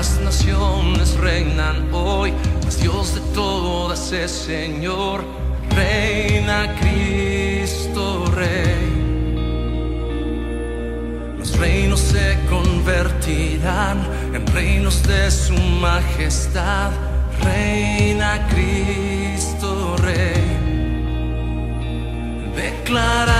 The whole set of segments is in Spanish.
las naciones reinan hoy, mas Dios de todas es Señor, reina Cristo Rey. Los reinos se convertirán en reinos de su majestad, reina Cristo Rey. Declara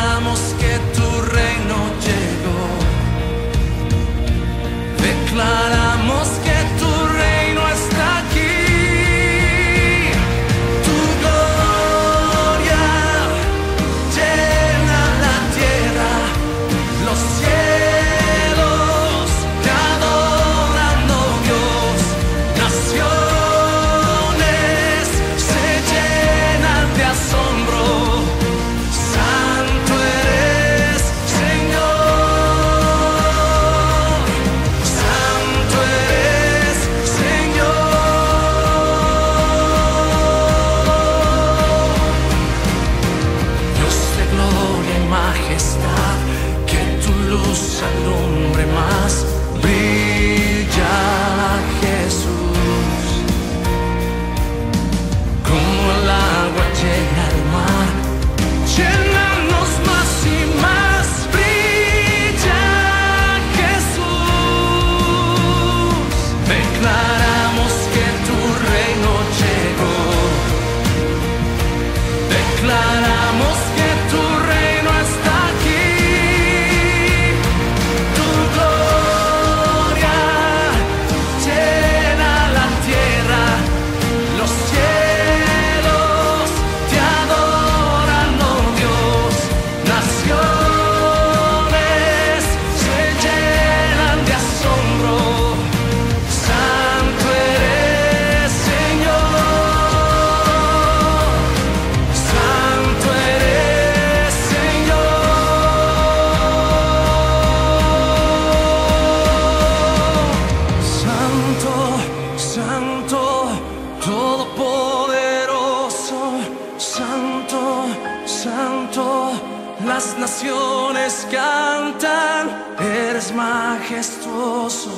naciones cantan, eres majestuoso,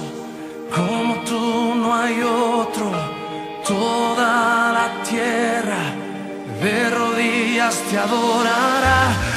como tú no hay otro, toda la tierra de rodillas te adorará.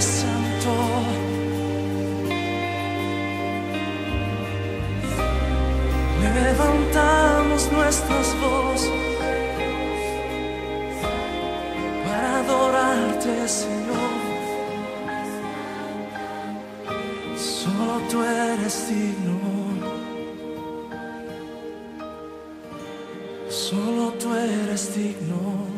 Santo. Levantamos nuestras voces para adorarte, Señor. Solo tú eres digno. Solo tú eres digno.